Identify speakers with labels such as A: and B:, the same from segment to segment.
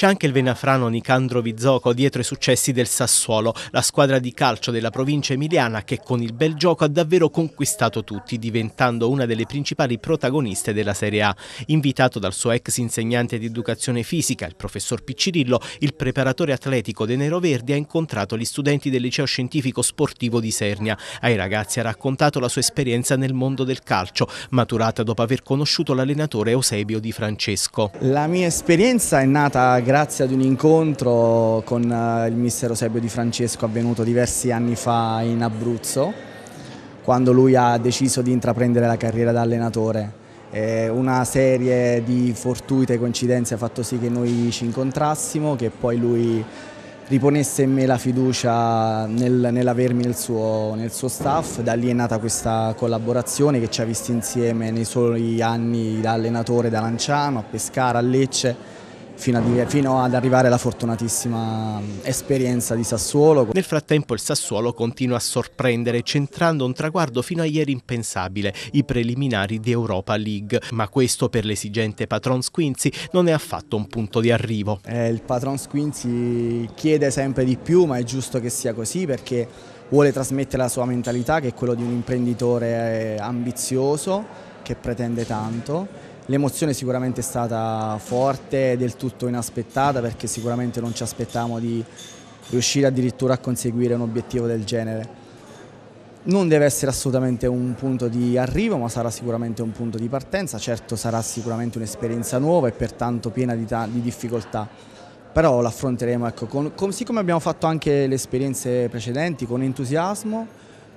A: C'è anche il venafrano Nicandro Vizzoco dietro i successi del Sassuolo, la squadra di calcio della provincia emiliana che con il bel gioco ha davvero conquistato tutti, diventando una delle principali protagoniste della Serie A. Invitato dal suo ex insegnante di educazione fisica, il professor Piccirillo, il preparatore atletico dei Neroverdi ha incontrato gli studenti del liceo scientifico sportivo di Sernia. Ai ragazzi ha raccontato la sua esperienza nel mondo del calcio, maturata dopo aver conosciuto l'allenatore Eusebio Di Francesco.
B: La mia esperienza è nata grazie ad un incontro con eh, il mister Eusebio Di Francesco avvenuto diversi anni fa in Abruzzo, quando lui ha deciso di intraprendere la carriera da allenatore. Una serie di fortuite coincidenze ha fatto sì che noi ci incontrassimo, che poi lui riponesse in me la fiducia nel, nell'avermi nel suo, nel suo staff, da lì è nata questa collaborazione che ci ha visti insieme nei suoi anni da allenatore da Lanciano a Pescara, a Lecce fino, a, fino ad arrivare alla fortunatissima esperienza di Sassuolo.
A: Nel frattempo il Sassuolo continua a sorprendere centrando un traguardo fino a ieri impensabile, i preliminari di Europa League, ma questo per l'esigente patron Squinzi non è affatto un punto di arrivo.
B: Eh, il patron Squinzi chiede sempre di più ma è giusto che sia così perché vuole trasmettere la sua mentalità che è quello di un imprenditore ambizioso che pretende tanto L'emozione sicuramente è stata forte, del tutto inaspettata perché sicuramente non ci aspettavamo di riuscire addirittura a conseguire un obiettivo del genere. Non deve essere assolutamente un punto di arrivo ma sarà sicuramente un punto di partenza, certo sarà sicuramente un'esperienza nuova e pertanto piena di, di difficoltà, però l'affronteremo ecco, così come abbiamo fatto anche le esperienze precedenti con entusiasmo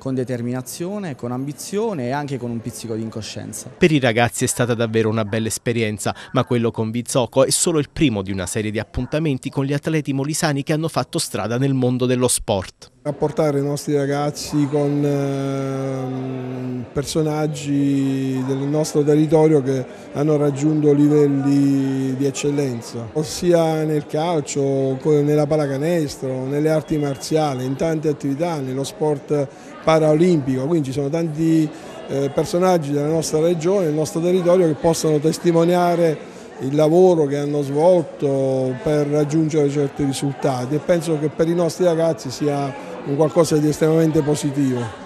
B: con determinazione, con ambizione e anche con un pizzico di incoscienza.
A: Per i ragazzi è stata davvero una bella esperienza, ma quello con Vizzocco è solo il primo di una serie di appuntamenti con gli atleti molisani che hanno fatto strada nel mondo dello sport.
C: Apportare i nostri ragazzi con eh, personaggi del nostro territorio che hanno raggiunto livelli di eccellenza, sia nel calcio, nella pallacanestro, nelle arti marziali, in tante attività, nello sport paraolimpico, quindi ci sono tanti eh, personaggi della nostra regione, del nostro territorio che possono testimoniare il lavoro che hanno svolto per raggiungere certi risultati. E penso che per i nostri ragazzi sia un qualcosa di estremamente positivo.